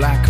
black